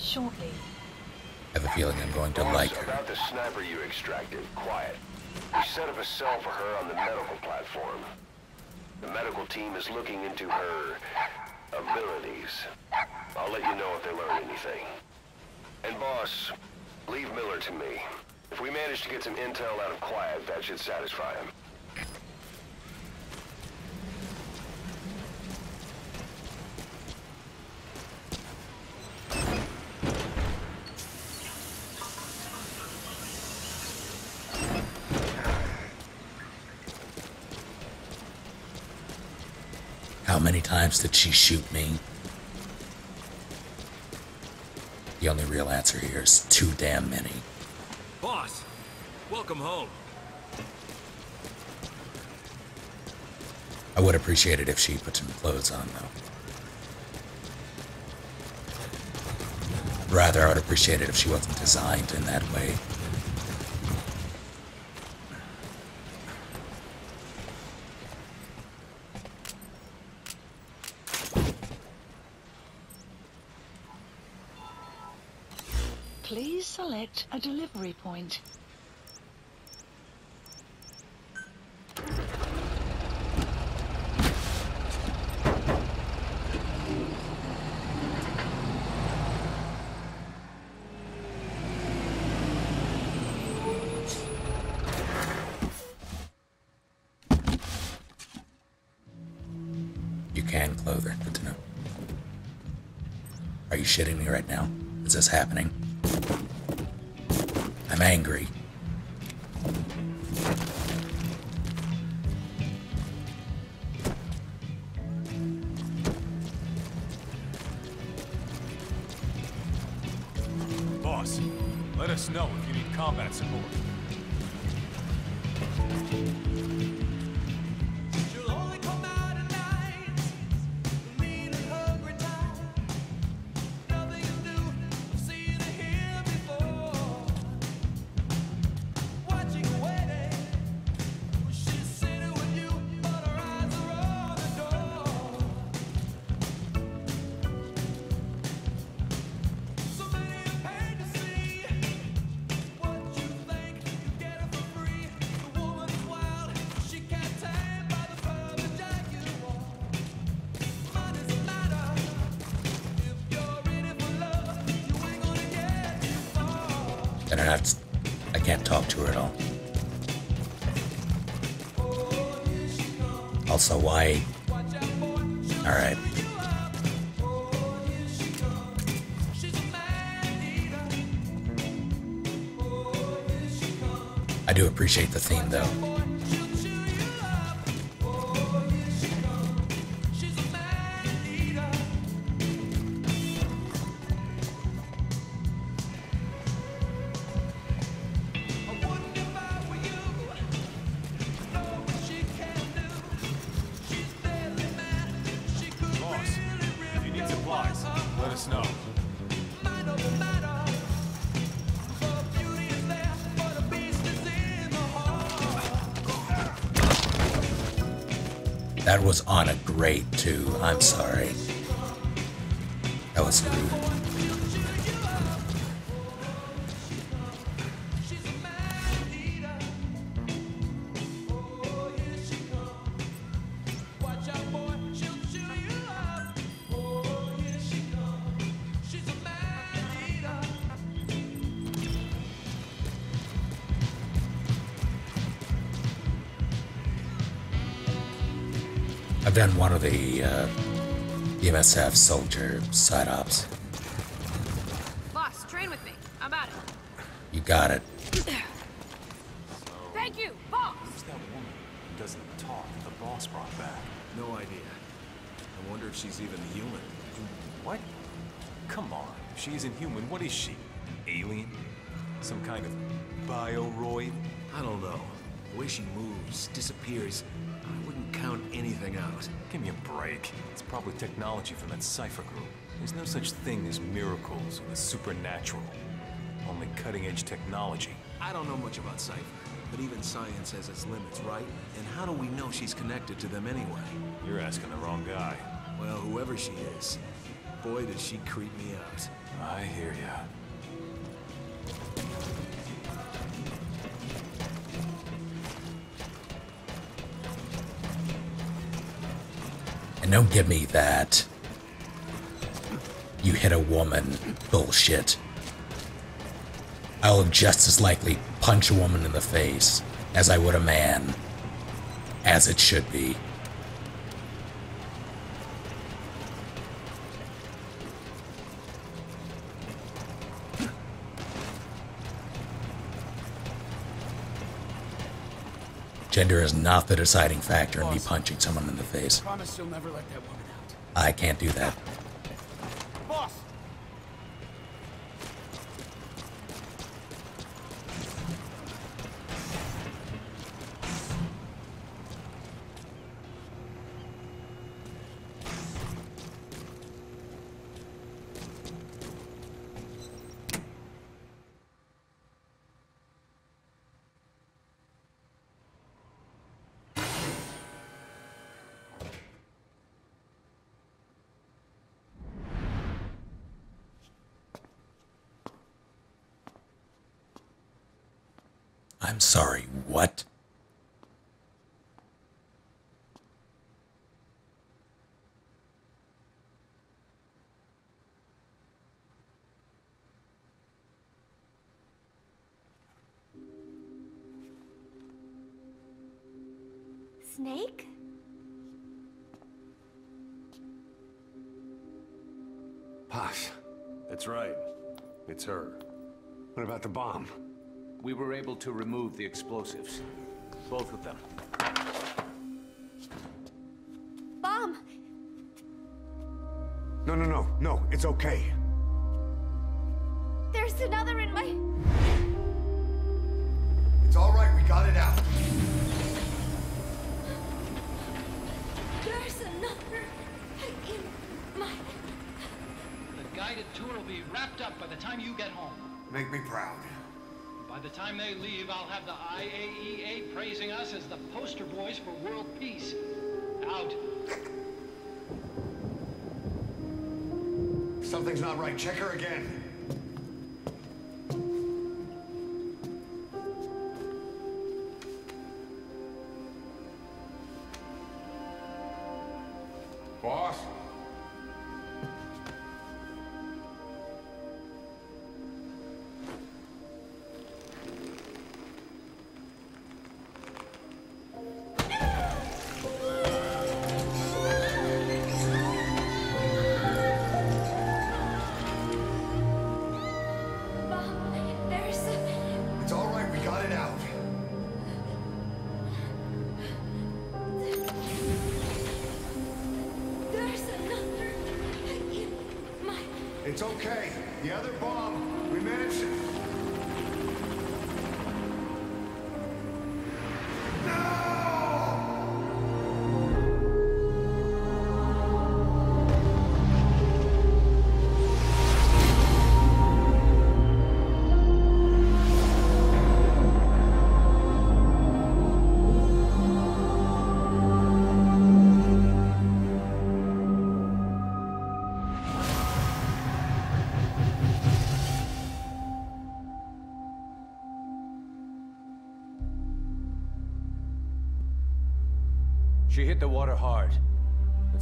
shortly. I have a feeling I'm going to Boss, like her. about the sniper you extracted, quiet. We set up a cell for her on the medical platform. The medical team is looking into her abilities. I'll let you know if they learn anything. And boss, leave Miller to me. If we manage to get some intel out of Quiet, that should satisfy him. How many times did she shoot me? The only real answer here is too damn many. Boss, welcome home. I would appreciate it if she put some clothes on, though. Rather, I would appreciate it if she wasn't designed in that way. A delivery point. You can clothe her. Good to know. Are you shitting me right now? Is this happening? Angry. Talk to her at all. Also, why? Alright. I do appreciate the theme, though. EMSF soldier side disappears, I wouldn't count anything out. Give me a break. It's probably technology from that Cypher group. There's no such thing as miracles or the supernatural. Only cutting-edge technology. I don't know much about Cypher, but even science has its limits, right? And how do we know she's connected to them anyway? You're asking the wrong guy. Well, whoever she is, Boy, does she creep me out. I hear ya. Don't give me that. You hit a woman. Bullshit. I'll just as likely punch a woman in the face as I would a man. As it should be. Gender is not the deciding factor in me punching someone in the face. Promise you'll never let that woman out. I can't do that. It's her. what about the bomb? We were able to remove the explosives. Both of them. Bomb! No, no, no, no, it's okay. Guided tour will be wrapped up by the time you get home. Make me proud. By the time they leave, I'll have the IAEA praising us as the poster boys for world peace. Out. Something's not right. Check her again.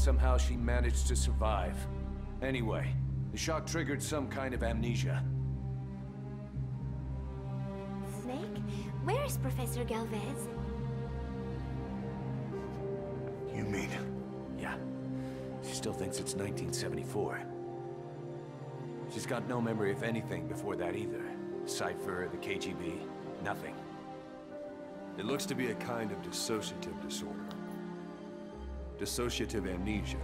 Somehow she managed to survive. Anyway, the shock triggered some kind of amnesia. Snake? Where is Professor Galvez? You mean? Yeah, she still thinks it's 1974. She's got no memory of anything before that either. Cypher, the KGB, nothing. It looks to be a kind of dissociative disorder. Dissociative amnesia,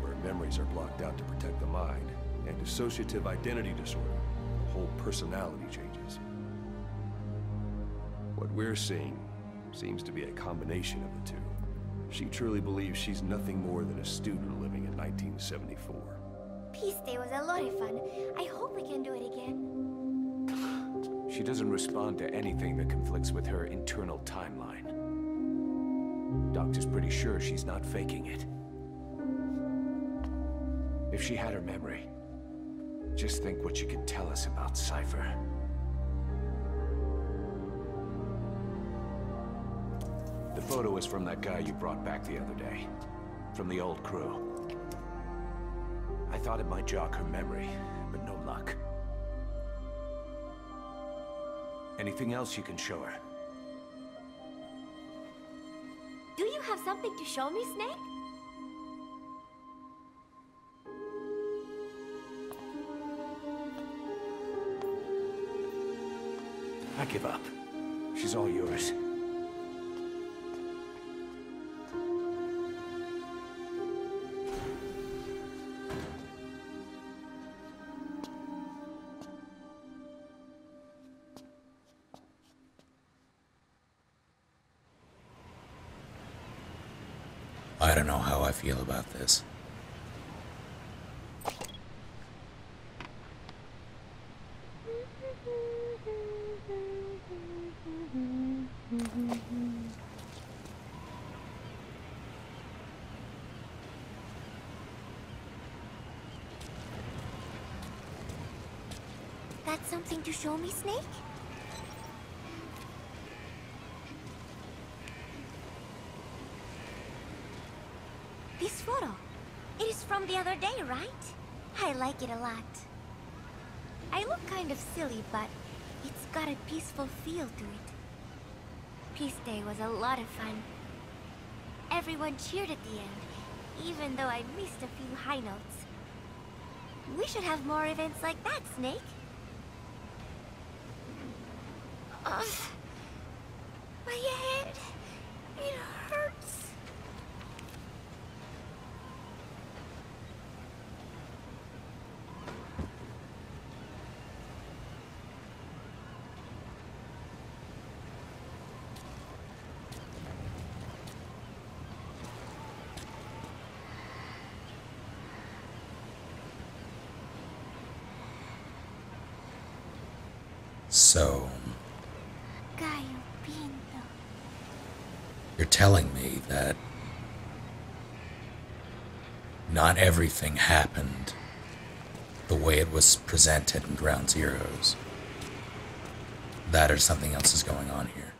where memories are blocked out to protect the mind, and dissociative identity disorder, the whole personality changes. What we're seeing seems to be a combination of the two. She truly believes she's nothing more than a student living in 1974. Peace Day was a lot of fun. I hope we can do it again. She doesn't respond to anything that conflicts with her internal timeline. Doctor's pretty sure she's not faking it. If she had her memory, just think what she could tell us about Cypher. The photo is from that guy you brought back the other day. From the old crew. I thought it might jog her memory, but no luck. Anything else you can show her? Something to show me, Snake? I give up. She's all yours. This. That's something to show me, Snake? This photo. It is from the other day, right? I like it a lot. I look kind of silly, but it's got a peaceful feel to it. Peace Day was a lot of fun. Everyone cheered at the end, even though I missed a few high notes. We should have more events like that, Snake. Ugh. My head. It hurts. So, you're telling me that not everything happened the way it was presented in Ground Zeroes. That or something else is going on here.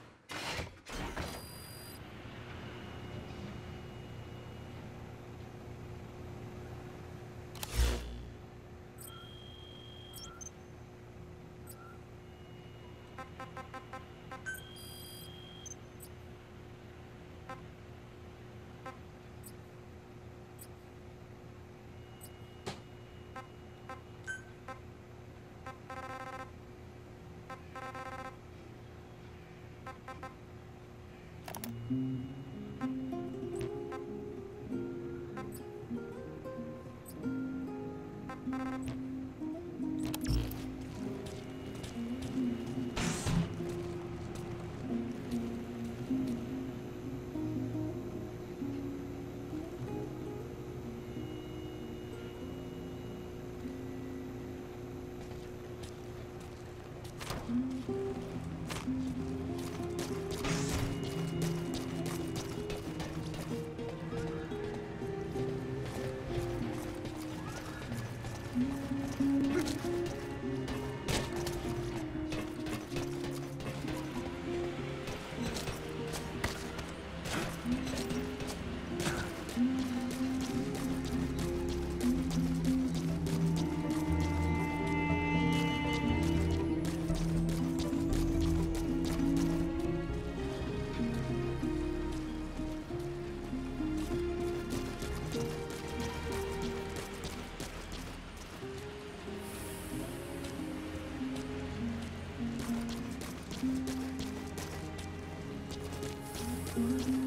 Mm-hmm.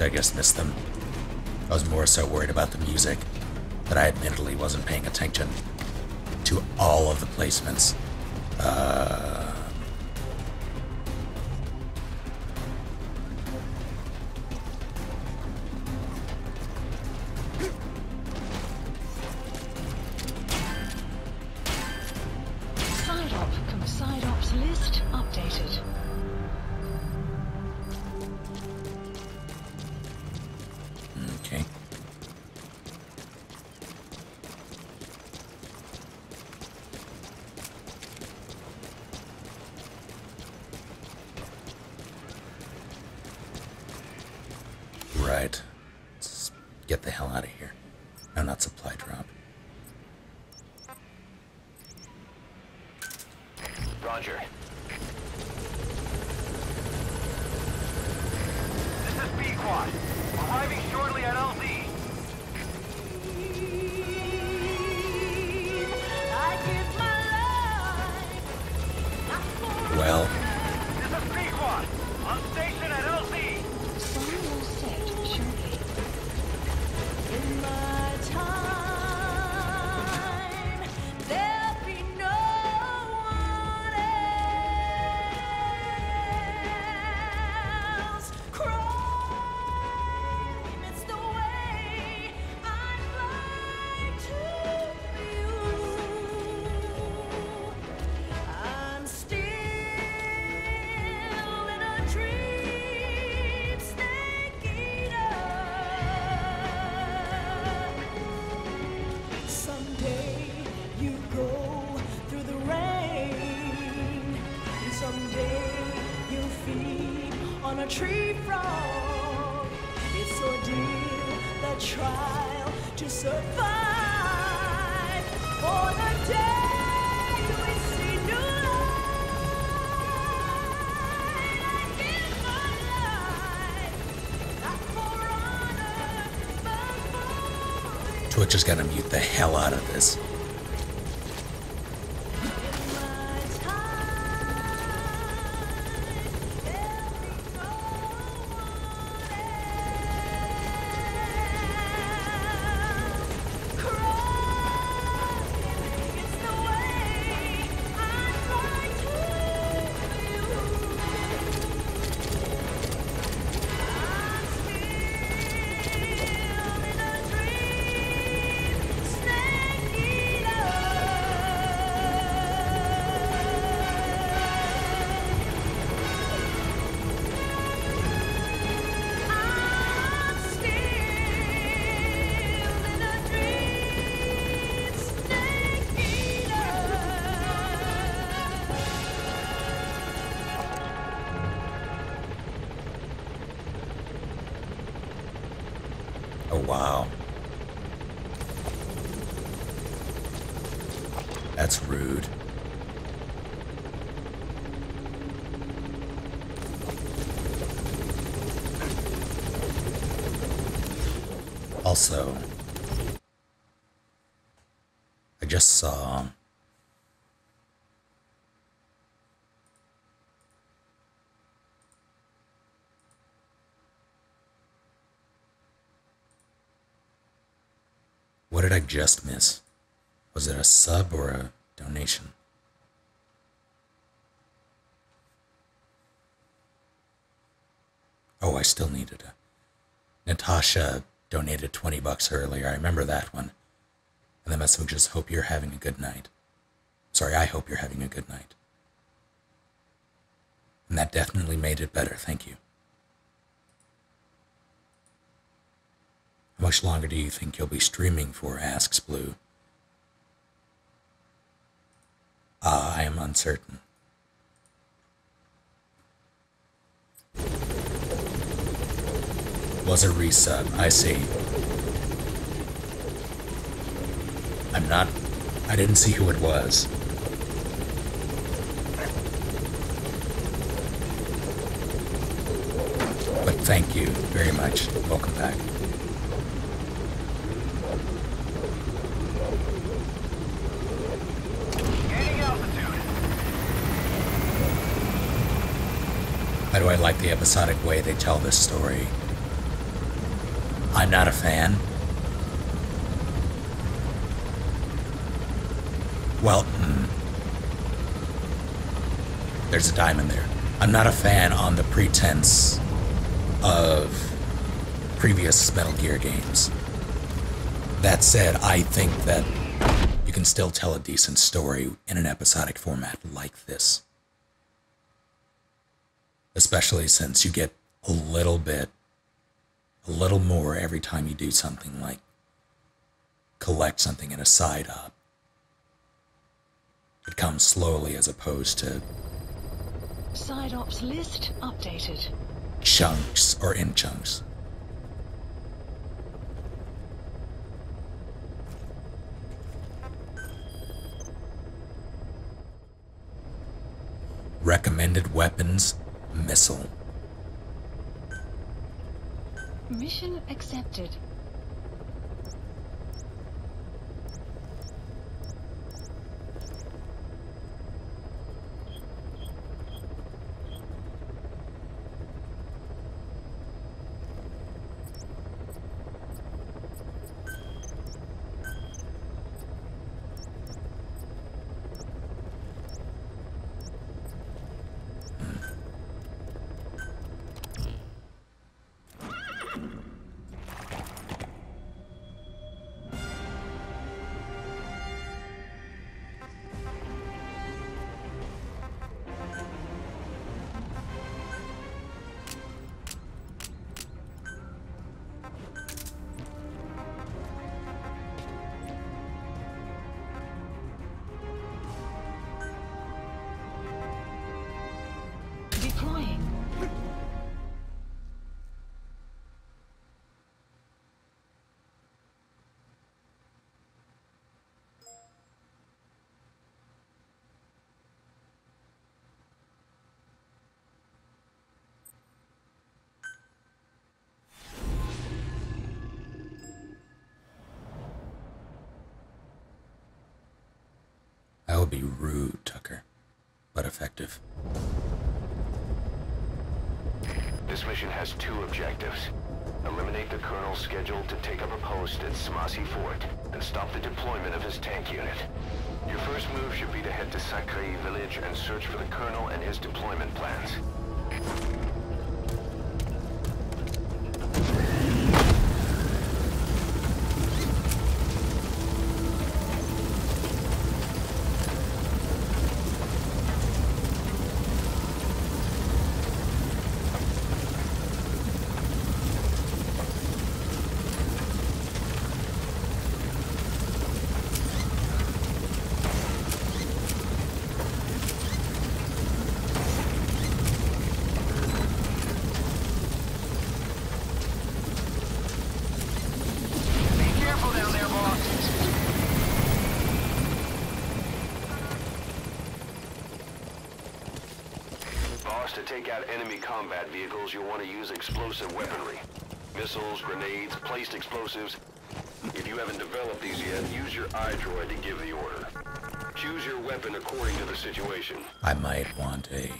I just missed them. I was more so worried about the music that I admittedly wasn't paying attention to all of the placements. Get the hell out of here. Is gonna mute the hell out of this. Also, I just saw What did I just miss? Was it a sub or a donation? Oh, I still needed it. Natasha donated 20 bucks earlier. I remember that one. And the message is hope you're having a good night. Sorry, I hope you're having a good night. And that definitely made it better. Thank you. How much longer do you think you'll be streaming for? asks Blue. Ah, I am uncertain. Was a resub. I see. I'm not. I didn't see who it was. But thank you very much. Welcome back. Why do I like the episodic way they tell this story? I'm not a fan. Well, mm, there's a diamond there. I'm not a fan on the pretense of previous Metal Gear games. That said, I think that you can still tell a decent story in an episodic format like this. Especially since you get a little bit, a little more every time you do something like collect something in a side op. It comes slowly as opposed to Side ops list updated. chunks or in chunks. Recommended weapons missile. Mission accepted. Rude, Tucker, but effective. This mission has two objectives. Eliminate the Colonel scheduled to take up a post at Smasei Fort and stop the deployment of his tank unit. Your first move should be to head to Sakhra Ee village and search for the Colonel and his deployment plans. Out enemy combat vehicles, you'll want to use explosive weaponry. Missiles, grenades, placed explosives. If you haven't developed these yet, use your iDroid to give the order. Choose your weapon according to the situation. I might want a.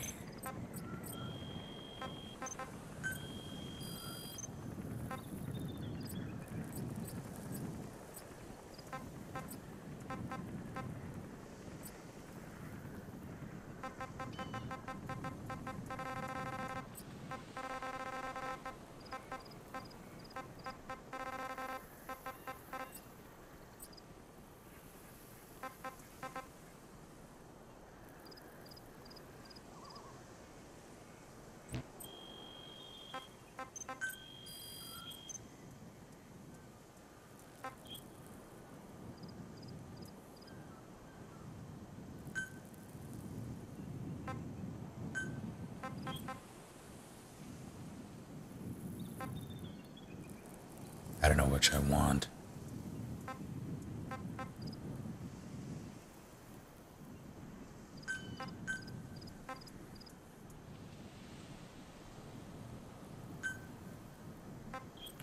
which I want.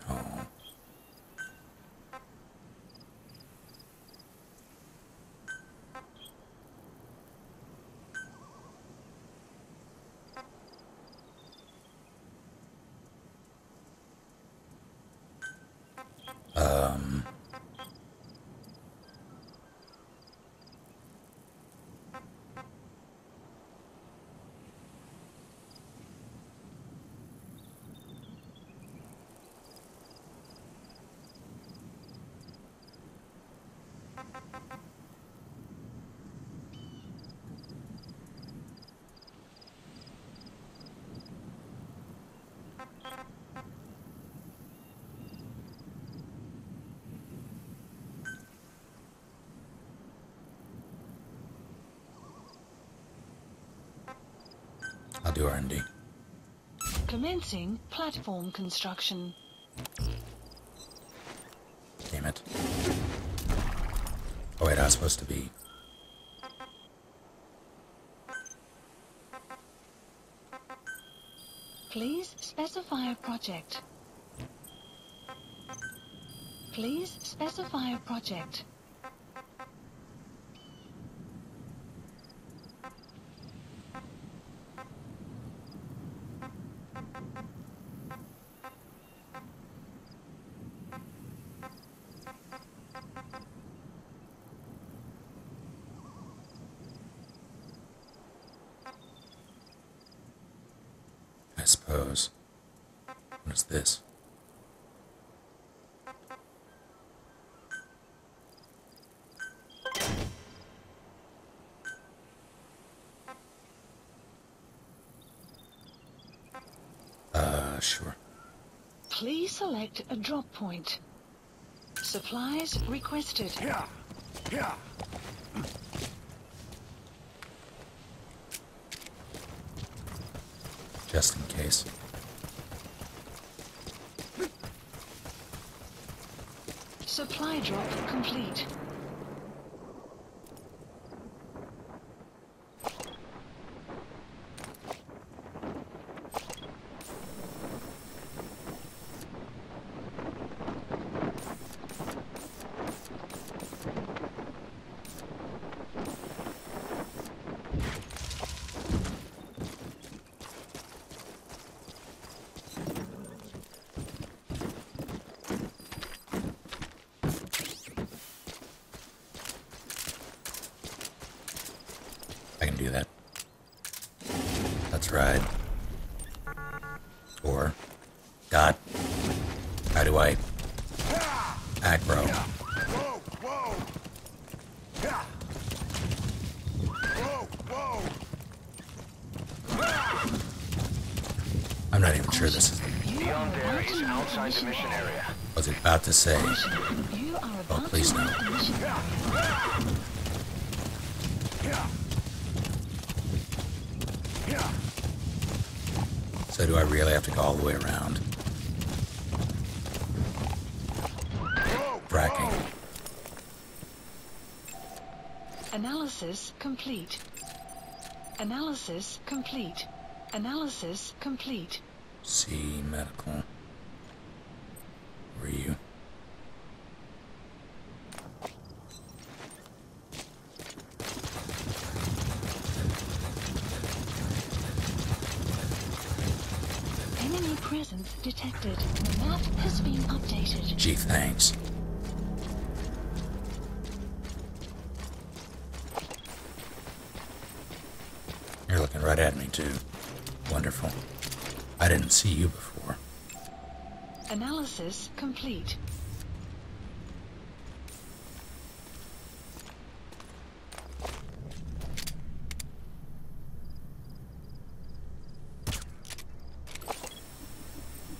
Oh. Um. Do R&D. Commencing platform construction. Damn it. Oh wait, I was supposed to be. Please specify a project. Please specify a project. I suppose. What is this? Uh, sure. Please select a drop point. Supplies requested. Yeah. Yeah. Just in case. Supply drop complete. I can do that. Or, God, how do I aggro? Whoa, whoa. Yeah. Whoa, whoa. I'm not even sure this is. Beyond there is outside the mission area. Was it about to say? All the way around? Fracking. Analysis complete. Analysis complete. Analysis complete. See medical. Were you? Enemy detected. Map has been updated. Gee, thanks. You're looking right at me, too. Wonderful. I didn't see you before. Analysis complete.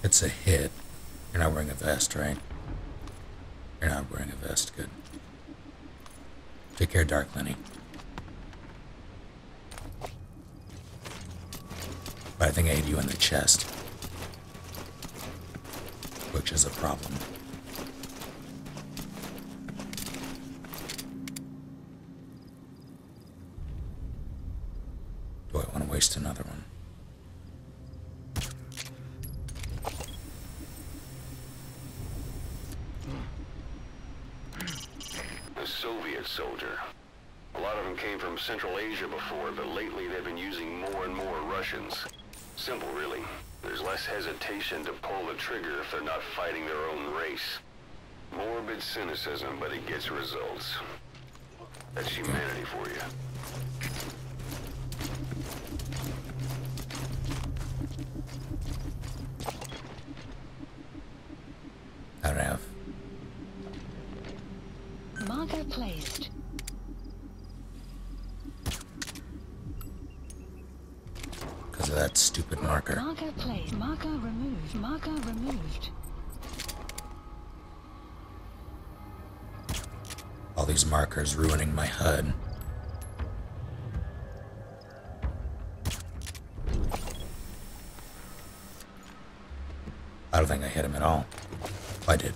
It's a hit. You're not wearing a vest, right? You're not wearing a vest. Good. Take care, Dark Lenny. But I think I hit you in the chest. Which is a problem. Soviet soldier. A lot of them came from Central Asia before, but lately they've been using more and more Russians. Simple, really. There's less hesitation to pull the trigger if they're not fighting their own race. Morbid cynicism, but it gets results. That's humanity for you. I don't have. Marker placed. Because of that stupid marker. Marker placed. Marker removed. Marker removed. All these markers ruining my HUD. I don't think I hit him at all. I did.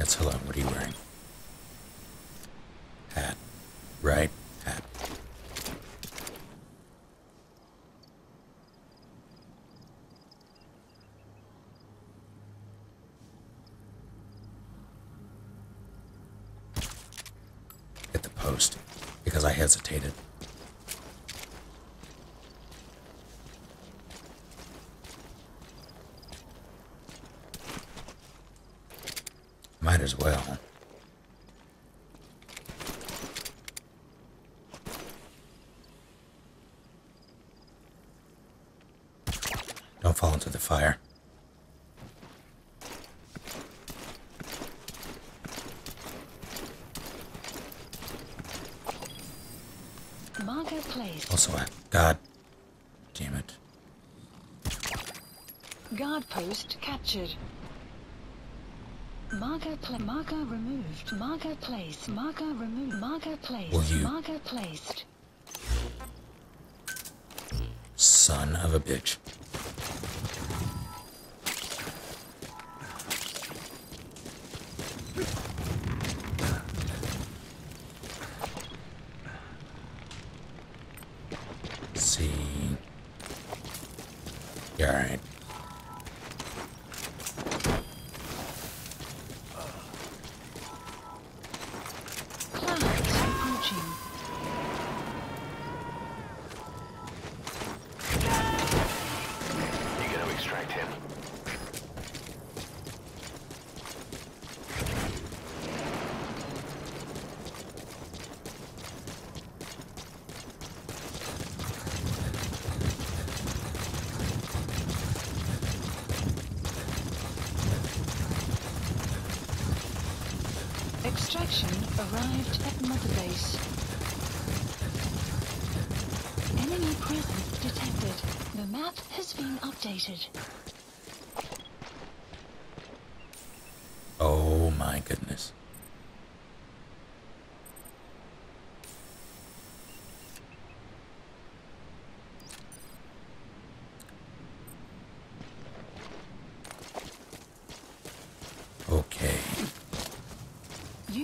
Yes, hello. What are you wearing? Hat. Right? Hat. Hit the post because I hesitated. Might as well. Don't fall into the fire. Marker placed. Also, I, God damn it. Guard post captured. Marker pla marker removed. Marker placed. Marker removed. Marker placed. Marker placed. Son of a bitch. See. Yeah, alright. Clouds approaching. You gotta extract him. Extraction arrived at Mother Base. Enemy presence detected. The map has been updated. Oh my goodness. Okay. You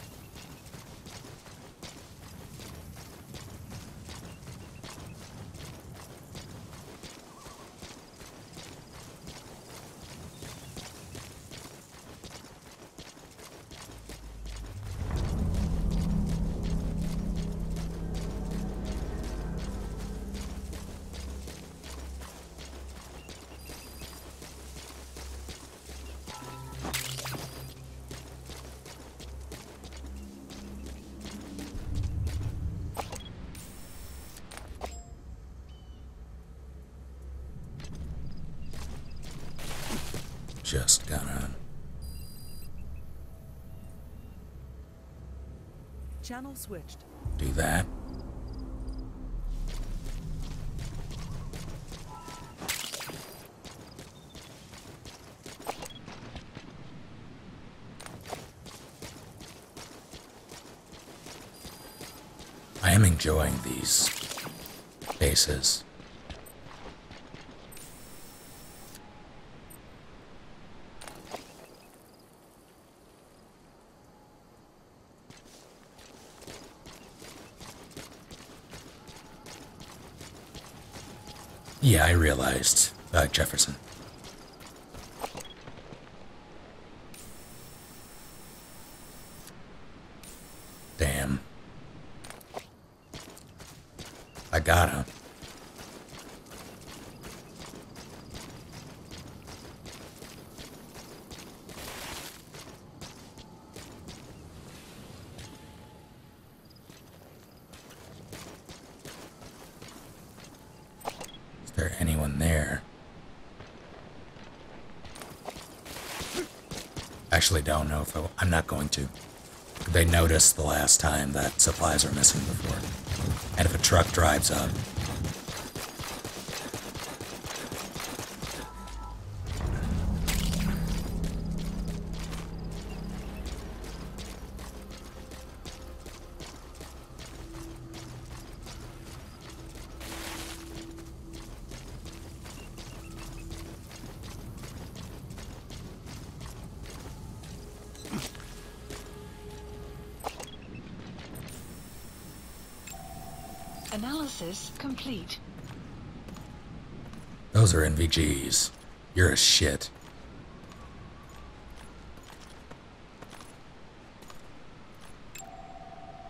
Channel switched. do that. I am enjoying these bases. I realized. Uh, Jefferson. Damn. I gotta. Is there anyone there? Actually, don't know if I, I'm not going to. They noticed the last time that supplies are missing before. And if a truck drives up, those are NVGs. You're a shit.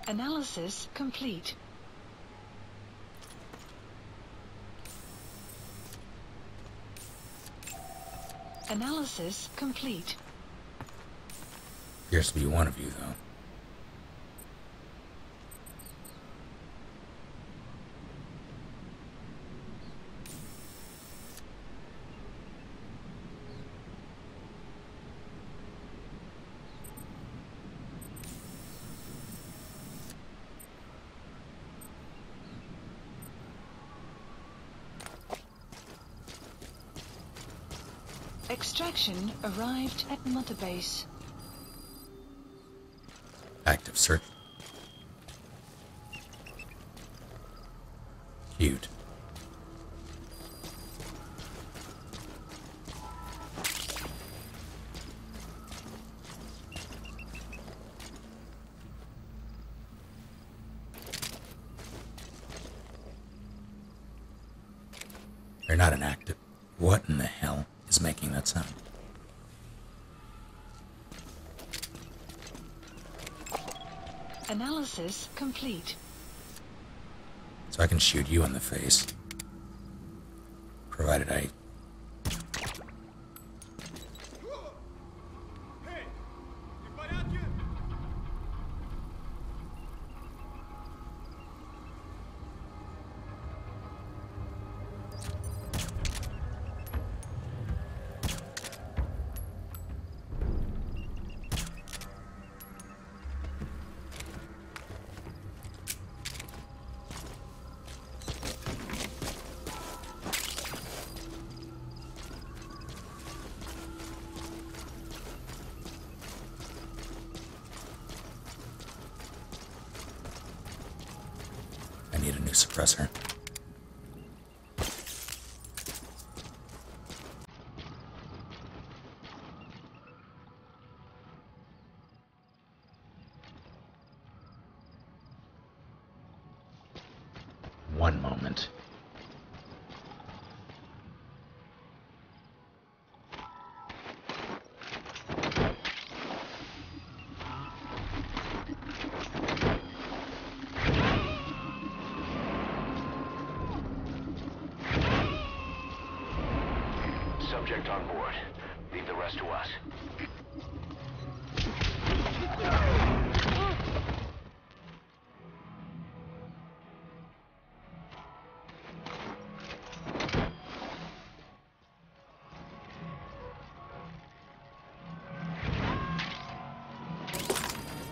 Analysis complete. Analysis complete. Appears to be one of you, though. Extraction arrived at Mother Base. Active search. Cute. They're not an active. What in the hell is making that sound? Analysis complete. So I can shoot you in the face.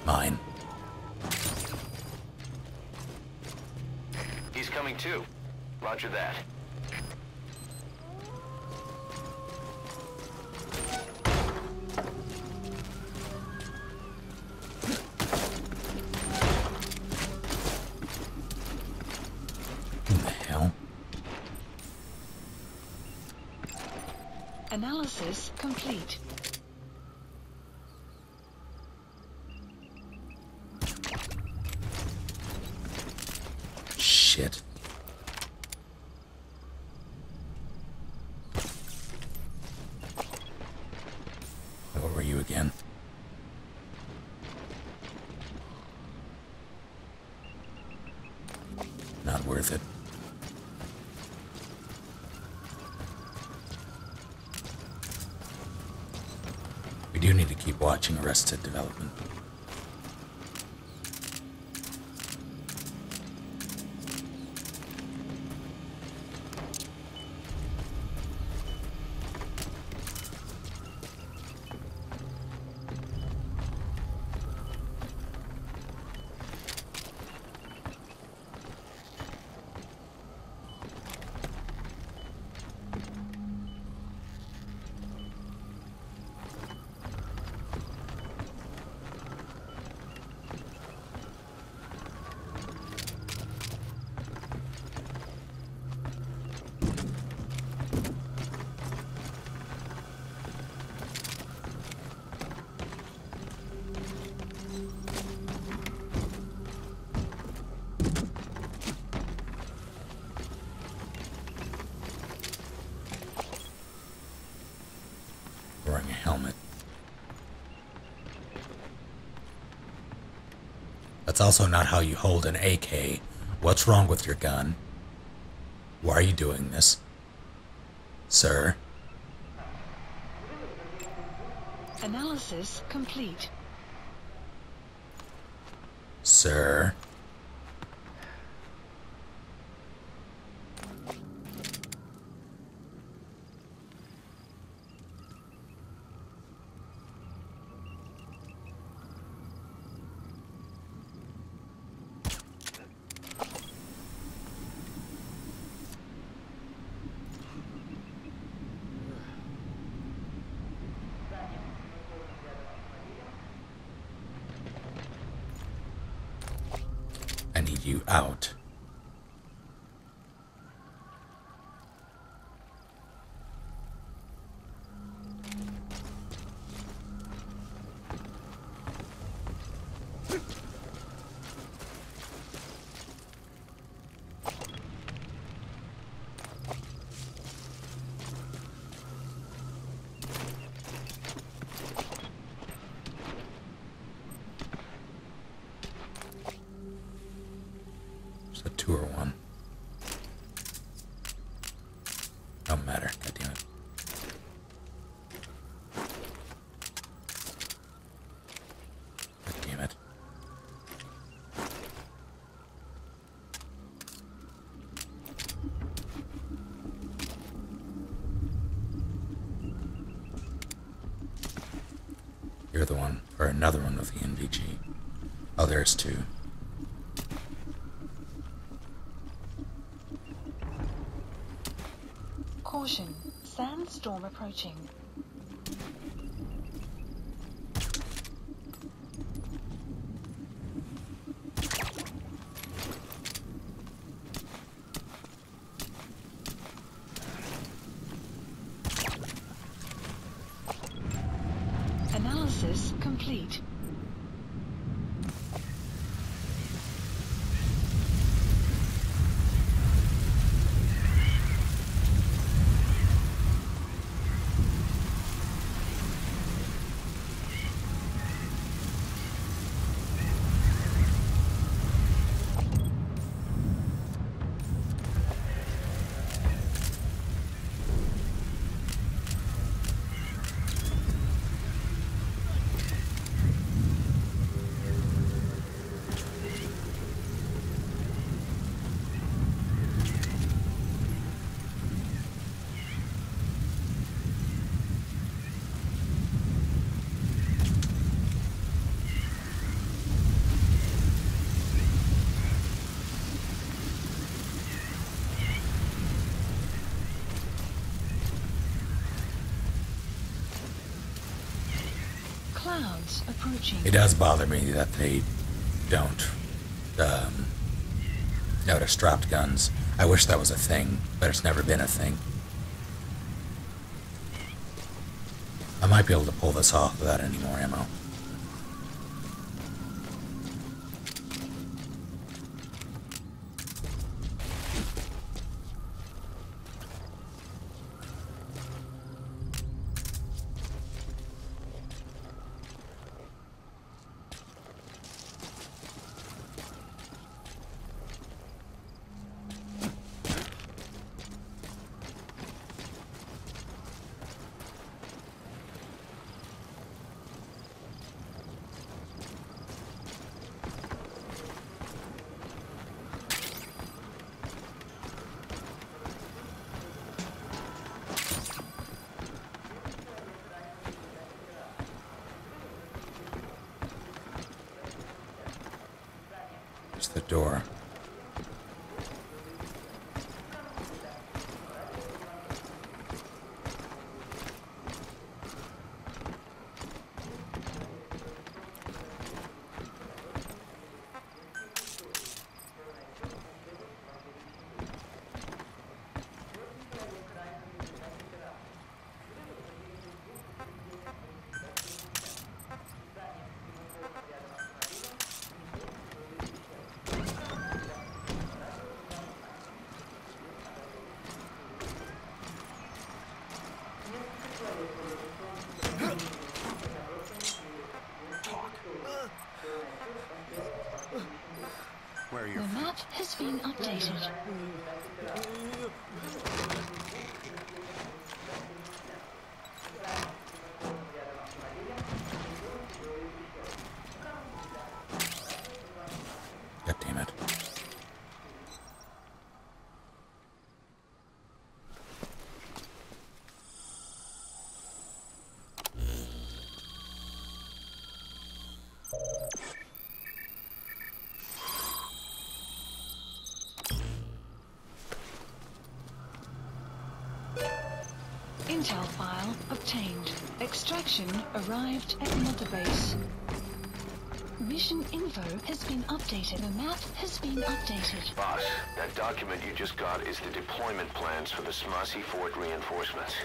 Mine. He's coming too. Roger that. Hell? Analysis complete. Shit. worth it. We do need to keep watching Arrested Development. That's also not how you hold an AK. What's wrong with your gun? Why are you doing this? Sir? Analysis complete. Sir? I need you out. It's a two or one. Don't matter. God damn it. God damn it. You're the one, or another one with the NVG. Oh, there's two. Caution. Sandstorm approaching. Analysis complete. Approaching. It does bother me that they don't um, notice strapped guns. I wish that was a thing, but it's never been a thing. I might be able to pull this off without any more ammo. Intel file obtained. Extraction arrived at Mother Base. Mission info has been updated. The map has been updated. Boss, that document you just got is the deployment plans for the Smasei Fort reinforcements.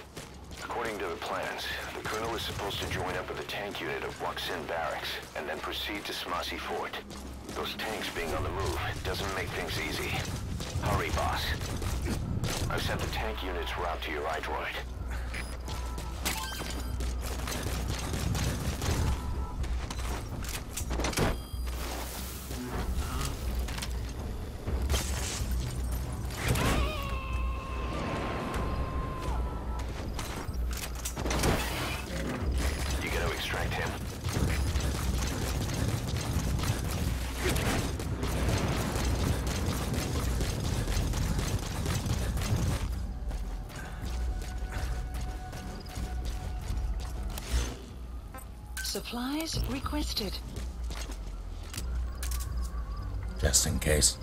According to the plans, the Colonel is supposed to join up with a tank unit of Wakh Sind Barracks and then proceed to Smasei Fort. Those tanks being on the move doesn't make things easy. Hurry, boss. I've sent the tank unit's route to your iDroid. Supplies requested. Just in case.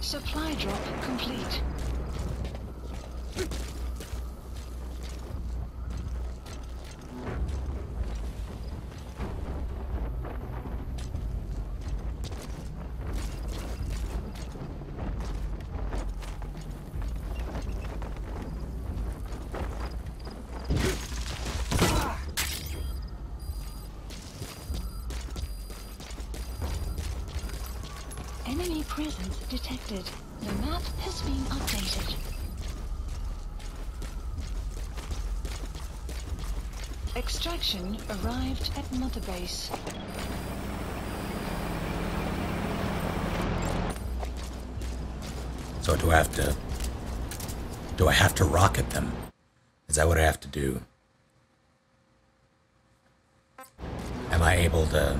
Supply drop complete. Enemy presence detected. The map has been updated. Extraction arrived at Mother Base. So do I have to... Do I have to rocket them? Is that what I have to do? Am I able to...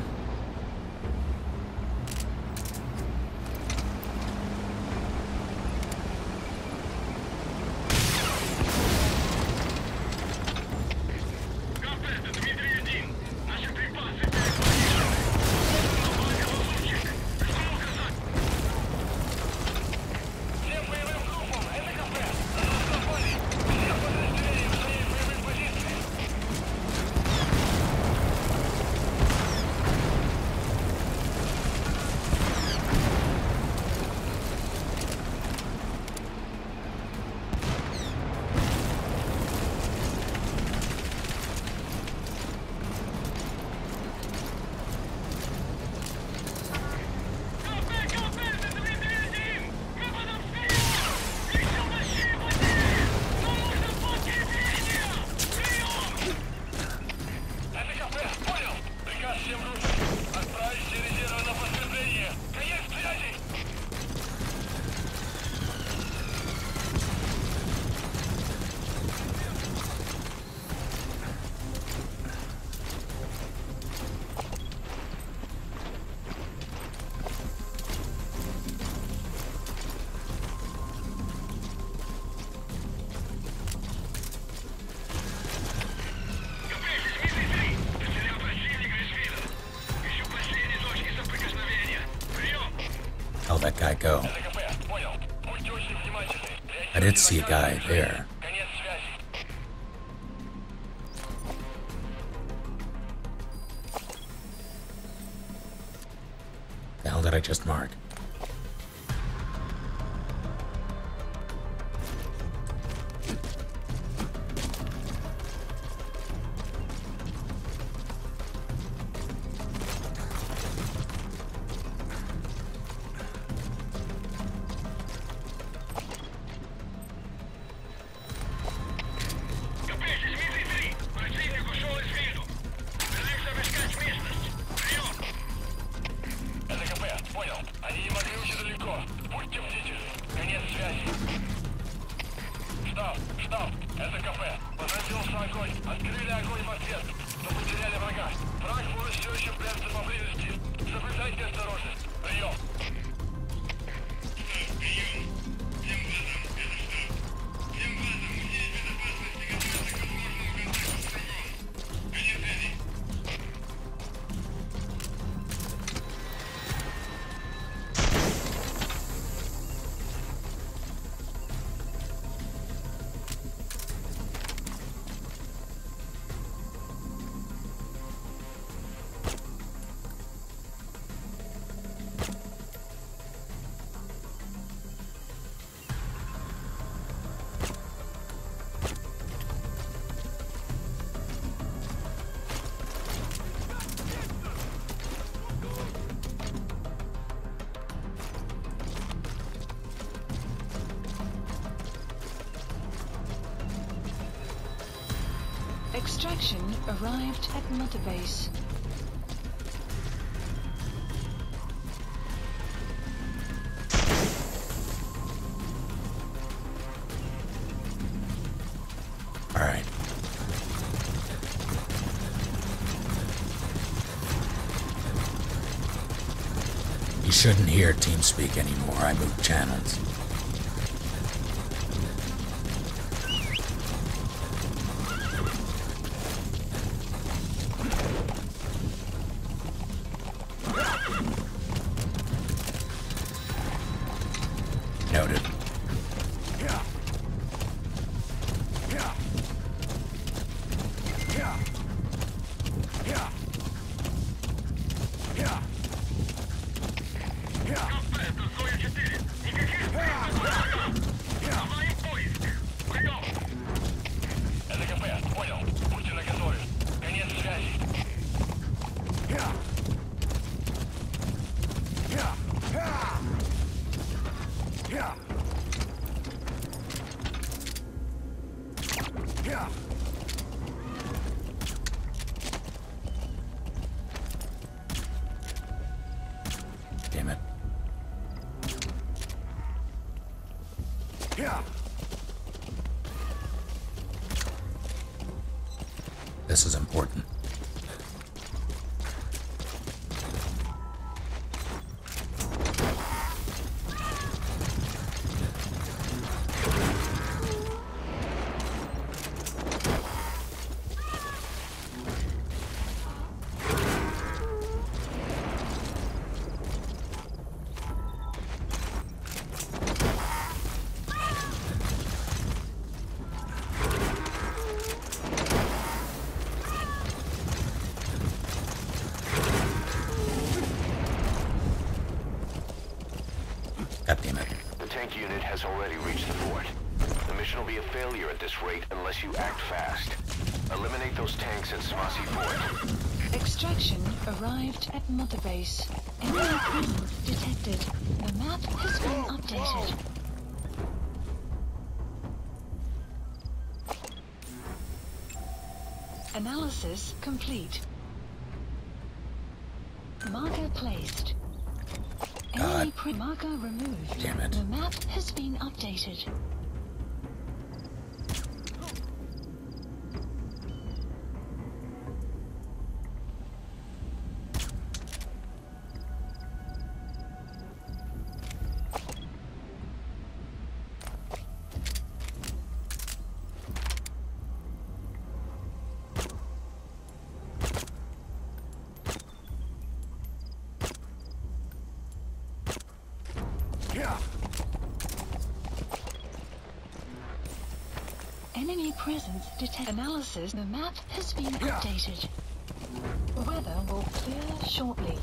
see a guy there. Extraction arrived at Mother Base. Alright. You shouldn't hear TeamSpeak anymore. I moved channels. Unit has already reached the fort. The mission will be a failure at this rate unless you act fast. Eliminate those tanks at Smasei Fort. Extraction arrived at Mother Base. Enemy presence detected. The map has been updated. Analysis complete. Marker placed. Enemy marker removed. Damn it. The map has been updated. The map has been updated. Weather will clear shortly.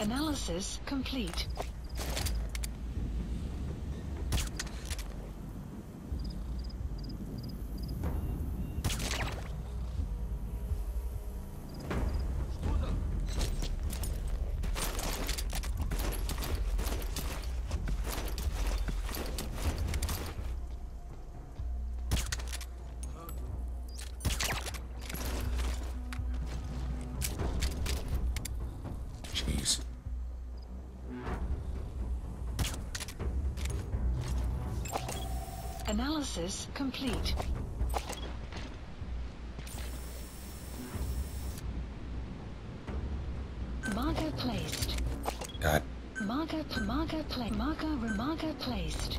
Analysis complete. Complete. Marker placed. God. Marker, marker, pla- marker, marker placed.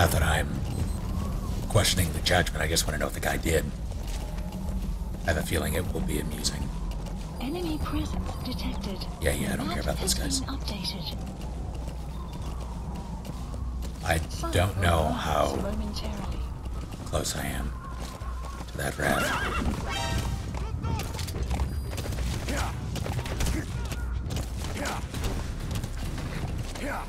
Not that I'm questioning the judgment, I just want to know if the guy did. I have a feeling it will be amusing. Enemy presence detected. Yeah, yeah, I don't Map care about those guys. Updated. I don't know how close I am to that rat. Yeah.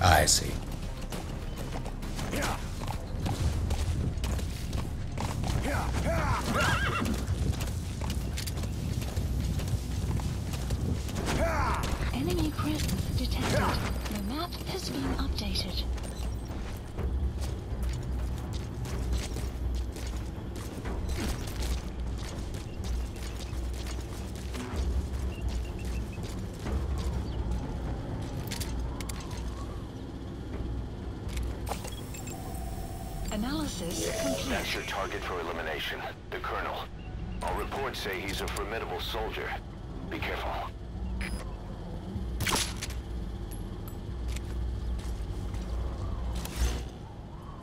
I see. Yeah. Yeah. Yeah. Yeah. Enemy presence detected. The map has been updated. Analysis complete. That's your target for elimination, the Colonel. All reports say he's a formidable soldier. Be careful.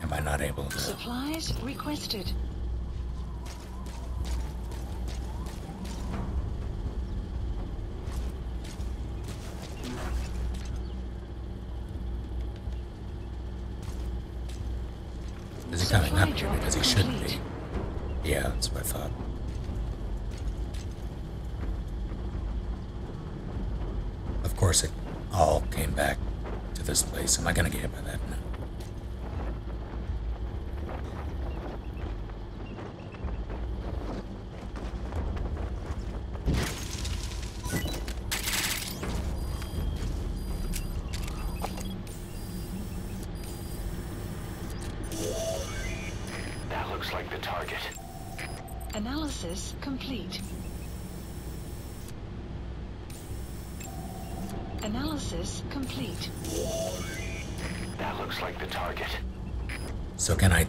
Am I not able to? Supplies requested. Is he coming up here Supply because he shouldn't be? Yeah, I thought. Of course, it all came back to this place. Am I gonna get hit by. That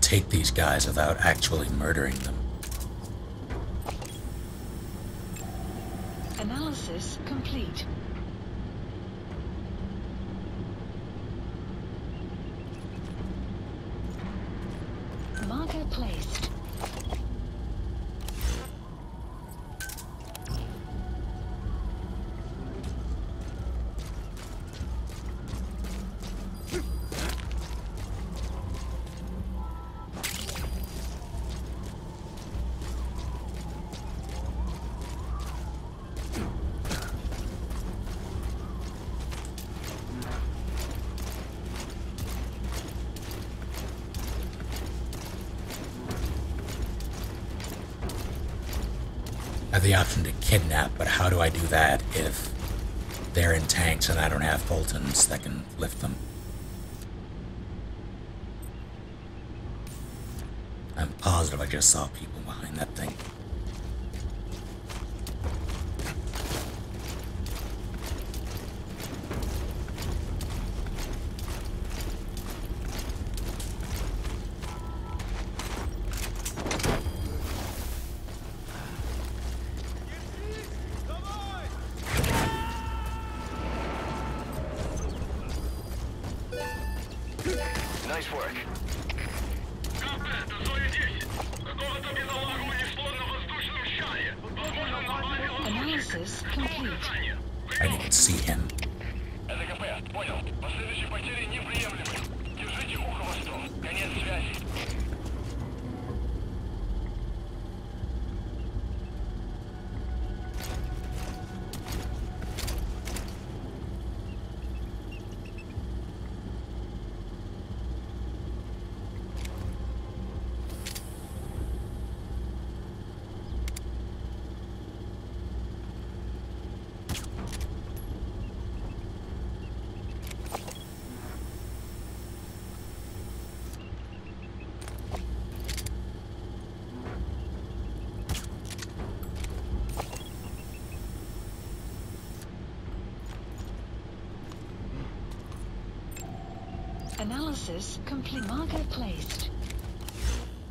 take these guys without actually murdering them? Have the option to kidnap, but how do I do that if they're in tanks and I don't have Fultons that can lift them? I'm positive I just saw people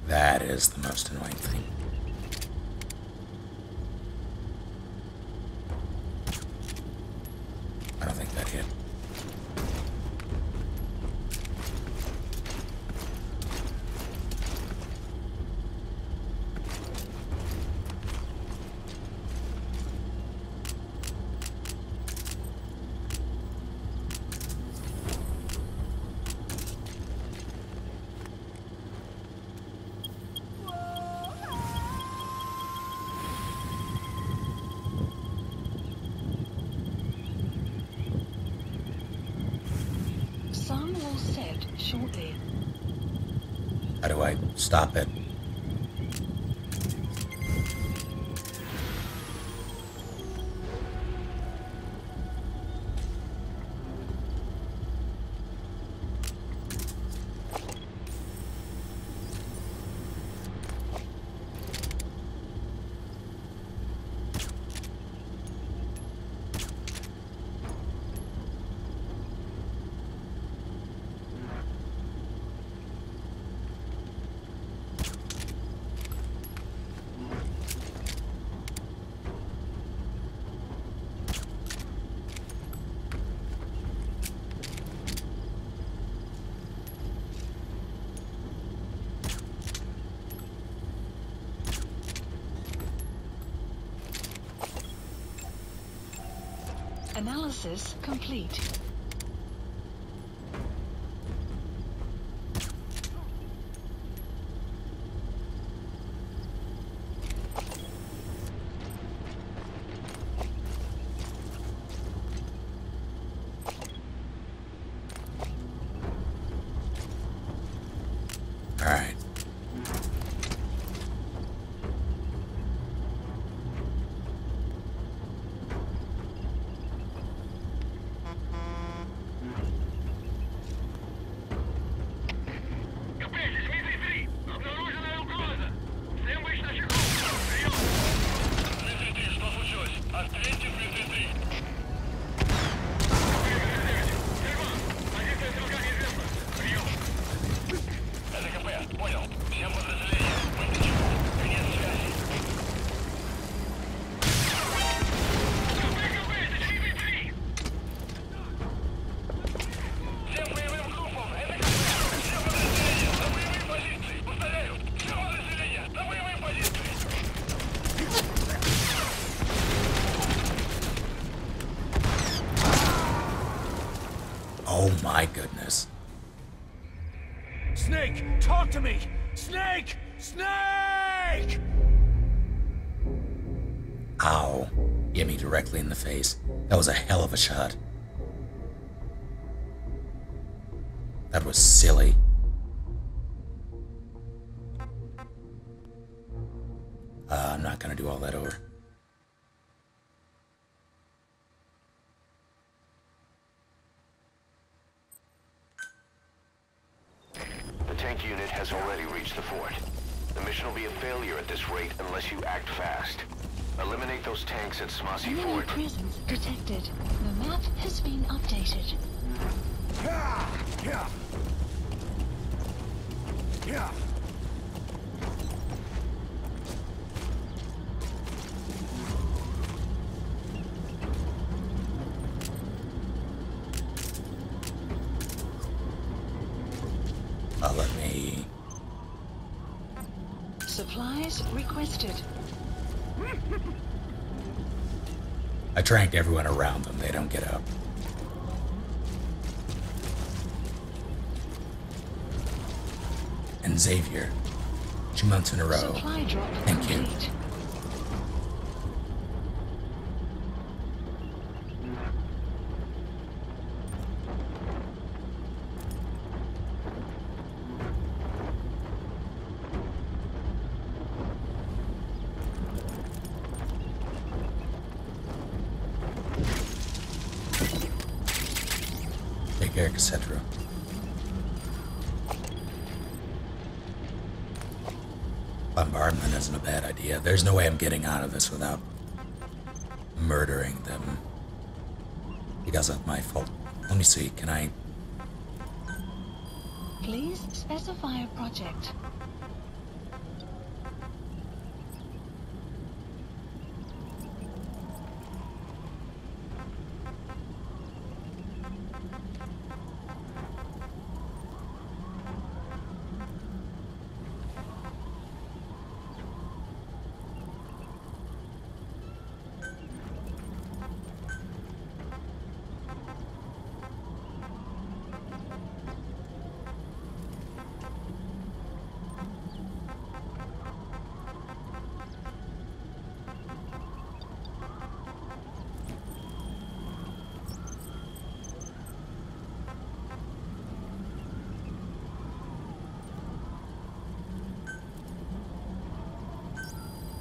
That is the most annoying thing. I don't think that hit. Sun will set shortly. How do I stop it? Analysis complete. Oh my goodness. Snake, talk to me! Snake! Snake! Ow. Hit me directly in the face. That was a hell of a shot. That was silly. Uh, I'm not gonna do all that over. has already reached the fort. The mission will be a failure at this rate unless you act fast. Eliminate those tanks at Smasei Enemy Fort. presence detected. The map has been updated. Yeah. Yeah. Uh, I tranked everyone around them. They don't get up. And Xavier. Two months in a row. Thank you. There's no way I'm getting out of this without murdering them. Because of my fault. Let me see, can I... Please specify a project.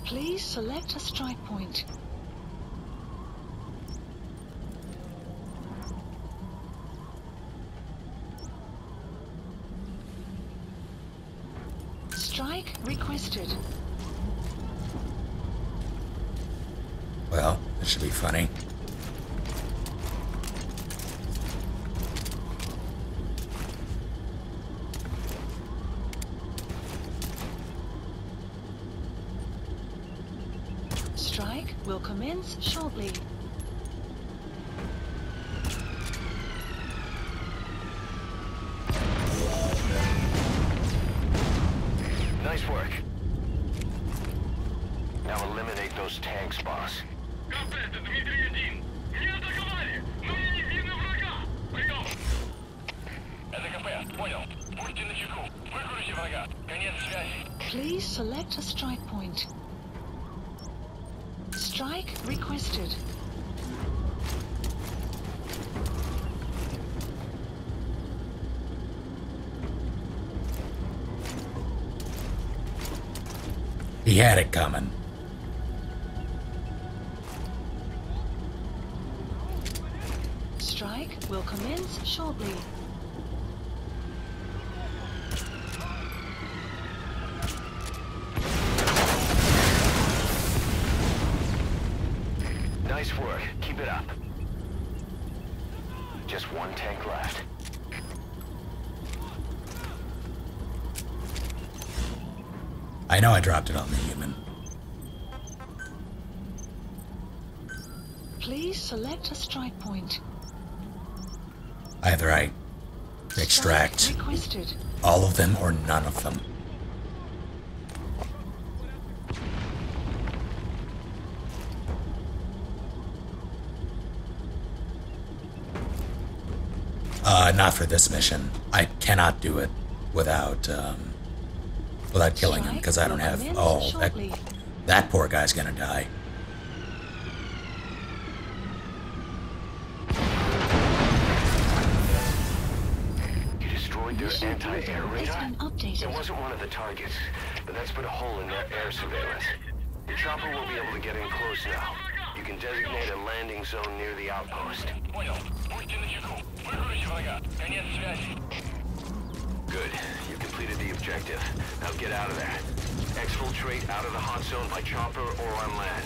Please select a strike point. Strike requested. Well, this should be funny. Strike will commence shortly. Nice work. Now eliminate those tanks, boss. Please select a strike point. Strike requested. He had it coming. Strike will commence shortly. Nice work. Keep it up. Just one tank left. I know I dropped it on the human. Please select a strike point. Either I extract all of them or none of them. Uh, not for this mission. I cannot do it without, um, without killing him because I don't have. Oh, that, that poor guy's gonna die. You destroyed their anti-air radar? It wasn't one of the targets, but that's put a hole in their air surveillance. Your chopper will be able to get in close now. You can designate a landing zone near the outpost. Good. Completed the objective. Now get out of there. Exfiltrate out of the hot zone by chopper or on land.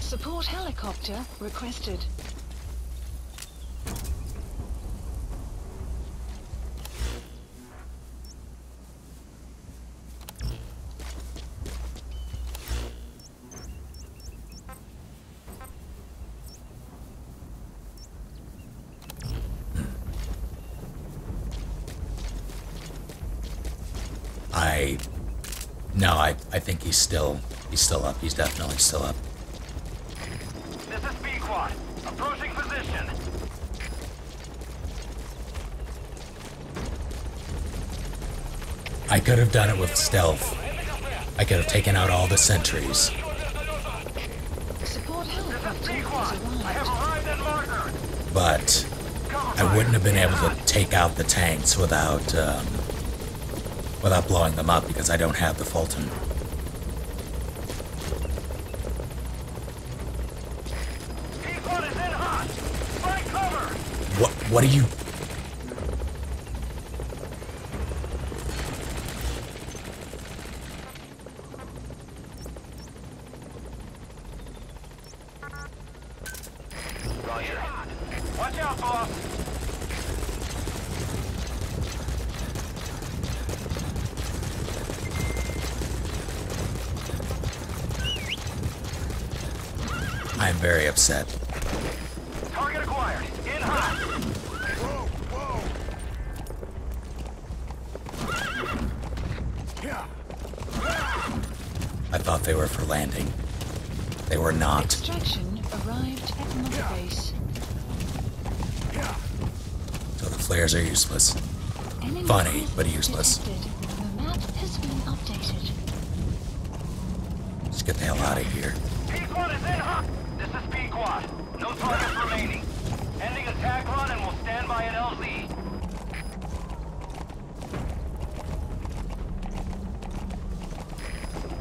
Support helicopter requested. Still he's up. He's definitely still up. This is Pequod. Approaching position. I could have done it with stealth. I could have taken out all the sentries. Support helicopter has arrived. but I wouldn't have been able to take out the tanks without um, without blowing them up because I don't have the Fulton. Pequod is in hot. Find cover. What are you Roger. Watch out, boss. I'm very upset. They were for landing. They were not. Extraction arrived at Mother Base. So the flares are useless. Enemy Funny, but useless. detected. The map has been updated. Let's get the hell out of here. Pequod is in hot. This is Pequod. No targets remaining. Ending attack run and we'll stand by at LZ.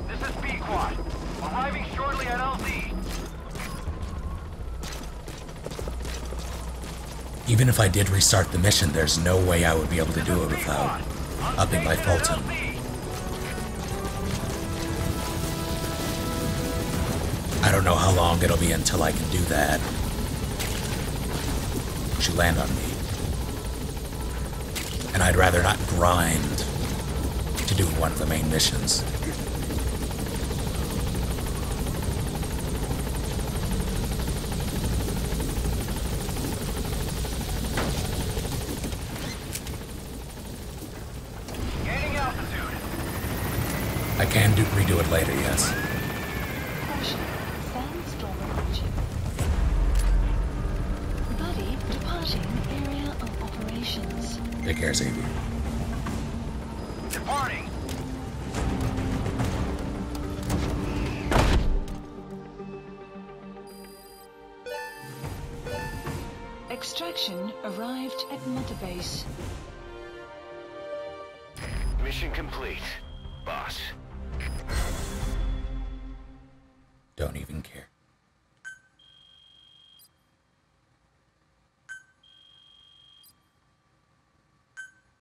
This is Pequod. Arriving shortly at LZ. Even if I did restart the mission, there's no way I would be able to do it without upping my Fulton. I don't know how long it'll be until I can do that. She land on me. And I'd rather not grind to do one of the main missions.